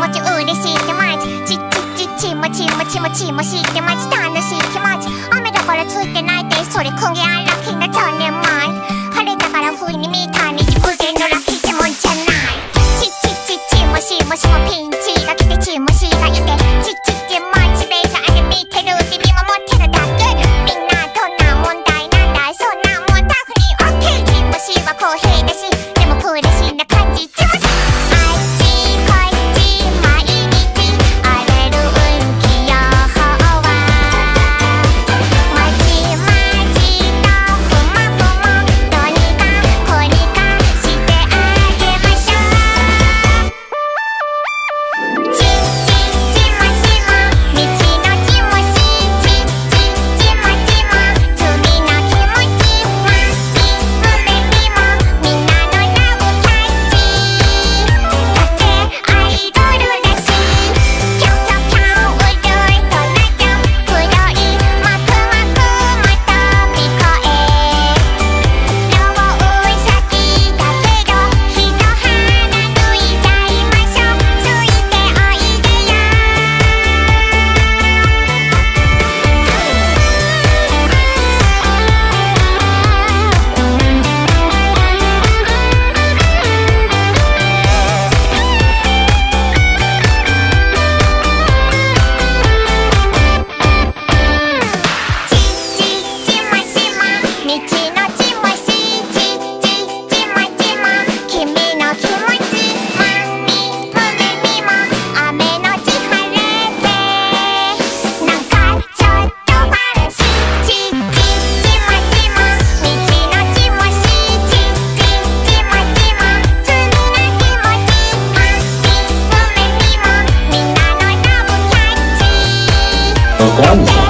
もちうれしい気持ち。ちちちちもちもちもちもし気持ち楽しい気持ち雨だからついてないでそれくげあらきなちょ我你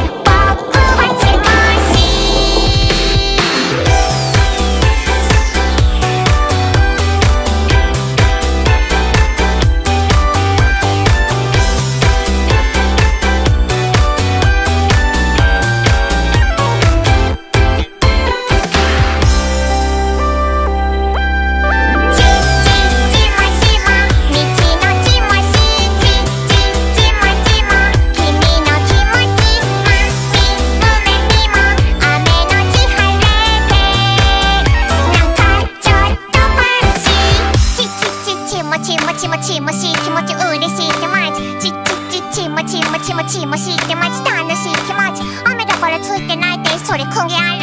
ちもちもしい気持ちうしい気持ち。ちちちちもちもちもちもしい気持ち楽しい気持ち。雨だからついてないでそれくげある